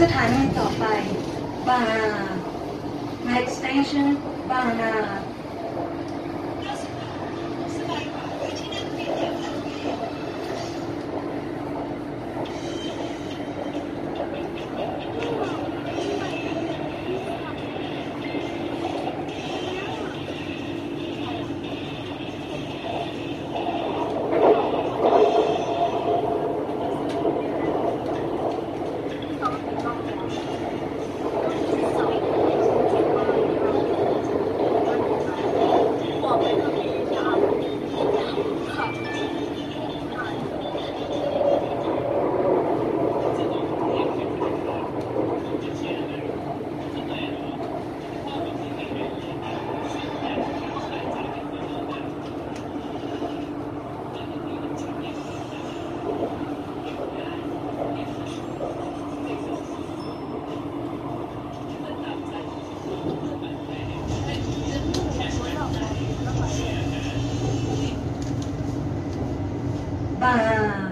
สถานีต่อไปบานา next station บานา Vale.